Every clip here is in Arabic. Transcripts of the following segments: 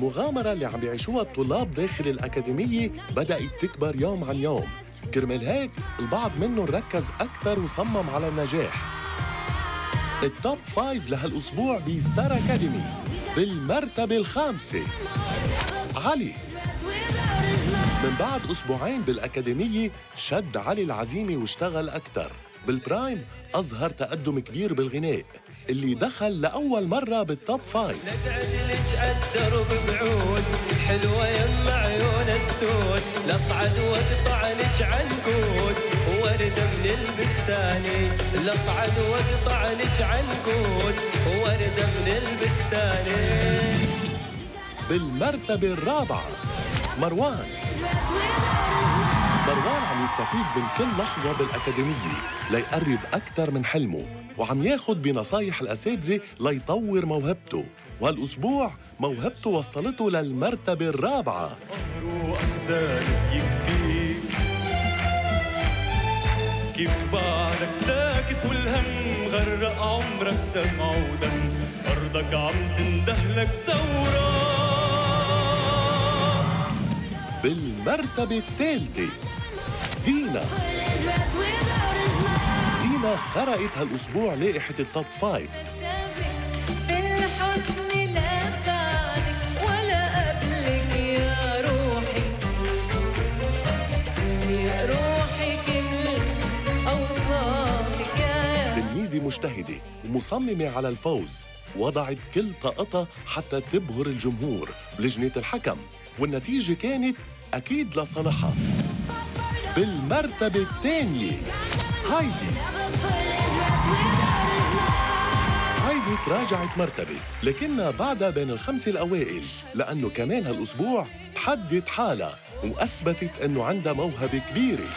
المغامرة اللي عم بيعيشوها الطلاب داخل الأكاديمية بدأت تكبر يوم عن يوم. كرمال هيك البعض منهم ركز أكثر وصمم على النجاح. ال top five لهالأسبوع بستار أكاديمي بالمرتبة الخامسة. علي. من بعد أسبوعين بالأكاديمية شد علي العزيمة واشتغل أكثر. بالبرايم أظهر تقدم كبير بالغناء. اللي دخل لأول مرة بال top five لك عالدرب بعود حلوة يم عيون السود. لاصعد واقطع لك عنقود وردة من البستاني لاصعد واقطع لك عنقود وردة من البستاني بالمرتبة الرابعة مروان. مروان عم يستفيد من كل لحظة بالأكاديمية ليقرب أكثر من حلمه. وعم ياخد بنصايح الأساتذة ليطور موهبته. وهالأسبوع موهبته وصلته للمرتبة الرابعة. كيف بعدك ساكت والهم غرق عمرك دمع ودم أرضك عم تندهلك ثورة. بالمرتبة الثالثة دينا. خرقت هالأسبوع لائحة ال top five تلميذة مجتهدة ومصممة على الفوز وضعت كل طاقتها حتى تبهر الجمهور لجنة الحكم. والنتيجة كانت أكيد لصالحها. بالمرتبة الثانية هايدي. هايدي تراجعت مرتبة لكنها بعدها بين الخمسة الأوائل لأنه كمان هالأسبوع تحدت حالها وأثبتت أنه عندها موهبة كبيرة.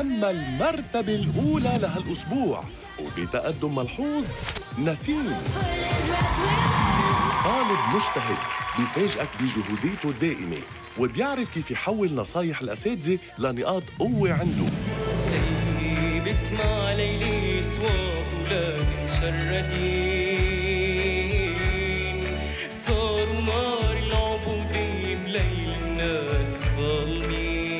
أما المرتبة الأولى لهالأسبوع وبتقدم ملحوظ نسيم. طالب مجتهد بيفاجئك بجهوزيته الدائمة وبيعرف كيف يحول نصايح الأساتذة لنقاط قوة عنده. ليلي بسمع ليلي صوت ولاد مشردين صاروا نار العبودية بليل الناس الظالمين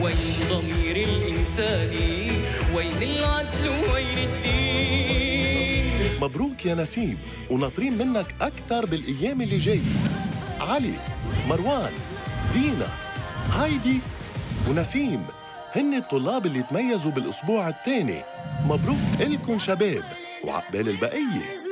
وين ضمير الإنساني وين العدل وين الدين؟ مبروك يا نسيم وناطرين منك أكثر بالأيام اللي جاية. علي مروان دينا هايدي ونسيم هن الطلاب اللي تميزوا بالأسبوع الثاني. مبروك إلكم شباب وعقبال البقية.